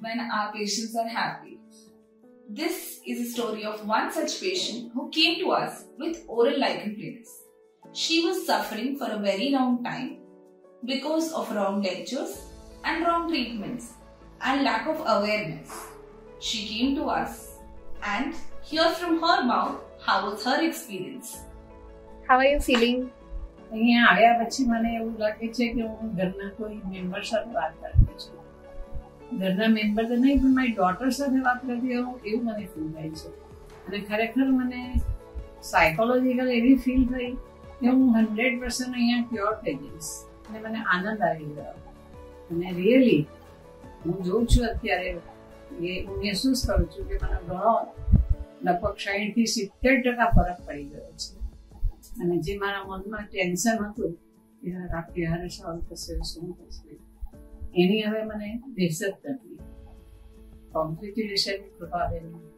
when our patients are happy. This is a story of one such patient who came to us with oral lichen planus. She was suffering for a very long time because of wrong dentures and wrong treatments and lack of awareness. She came to us and hear from her mouth how was her experience. How are you feeling? અહીંયા આવ્યા પછી મને એવું લાગે છે કે હું ઘરના કોઈ મેમ્બર સાથે વાત કરતી છું ઘરના મેમ્બર તો નહીં, પણ મારી ડોટર સાથે વાત કરતી હોઉં એવું મને ફીલ થાય છે. અને ખરેખર મને સાયકોલોજીકલ એવી ફીલ થઈ કે હું હંડ્રેડ પર્સન્ટ અહીંયા ક્યોર થઈ ગઈશ અને મને આનંદ આવી ગયો. અને રિયલી હું જોઉં છું અત્યારે, એ હું મહેસૂસ કરું છું કે મને ઘણો, લગભગ સાહીઠથી સિત્તેર ટકા ફરક પડી ગયો છે. અને જે મારા મનમાં ટેન્શન હતું, કે આ ક્યારે સોલ્વ થશે શું થશે એની હવે મને દહેશત નથી કોમ્પ્લિકેશનની કૃપા રહેલી